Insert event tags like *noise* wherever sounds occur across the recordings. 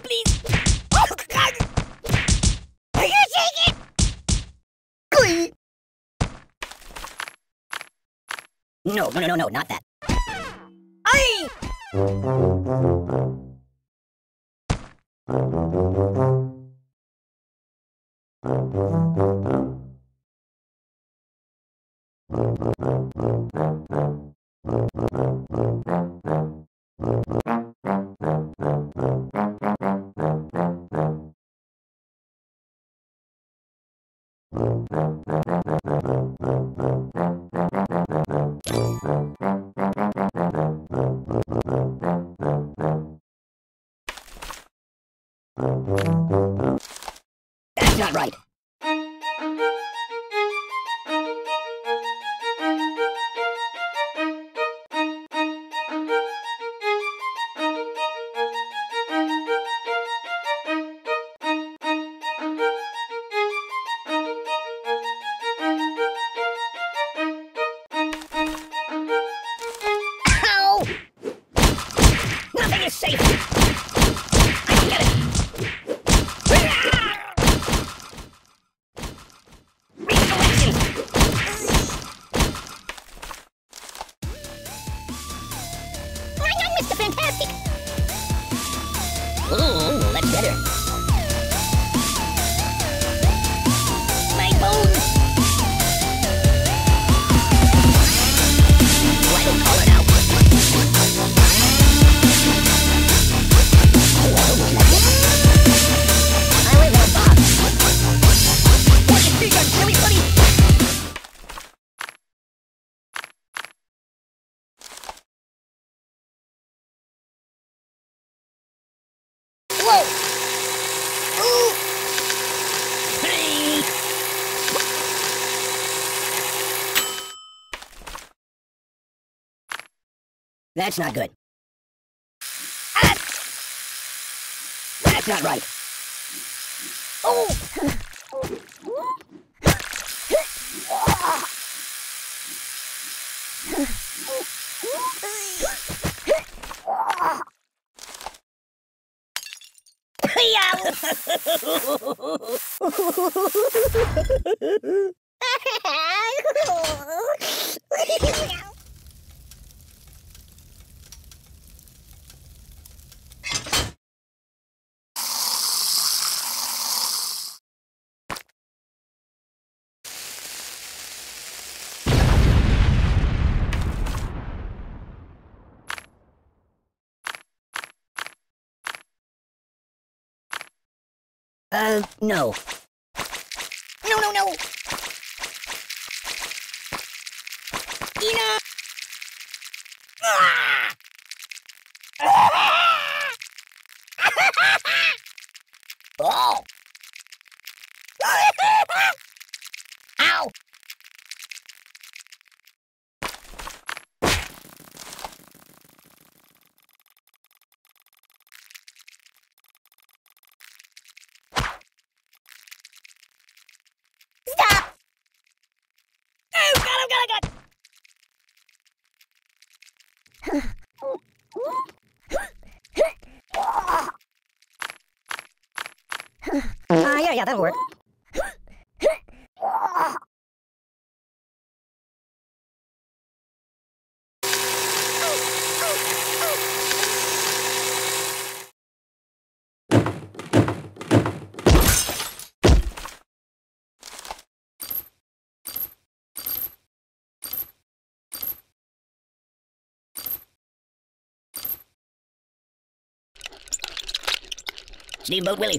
please. Oh, God. Are you shaking? Glee. No, no, no, no, no, not that. Aye! That's not right. Fantastic. Ooh, that's better. That's not good. Ah! That's not right. Oh! *laughs* *laughs* Uh, no. No, no, no! Enough! Ah! oh! Ow! Stop! Oh, God, oh, God, oh, God! Ah, yeah, yeah, that'll work. Steamboat Willie.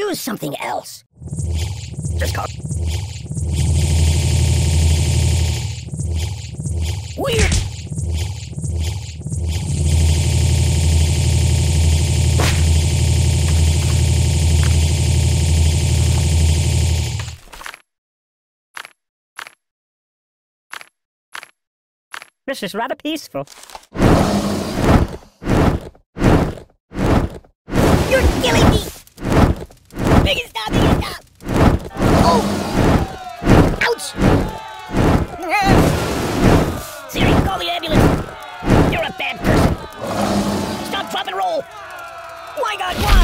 Choose something else. Just call. Weird. This is rather peaceful. It stop, it stop! Oh! Ouch! *laughs* Siri, call the ambulance! You're a bad person! Stop, drop, and roll! My god, why?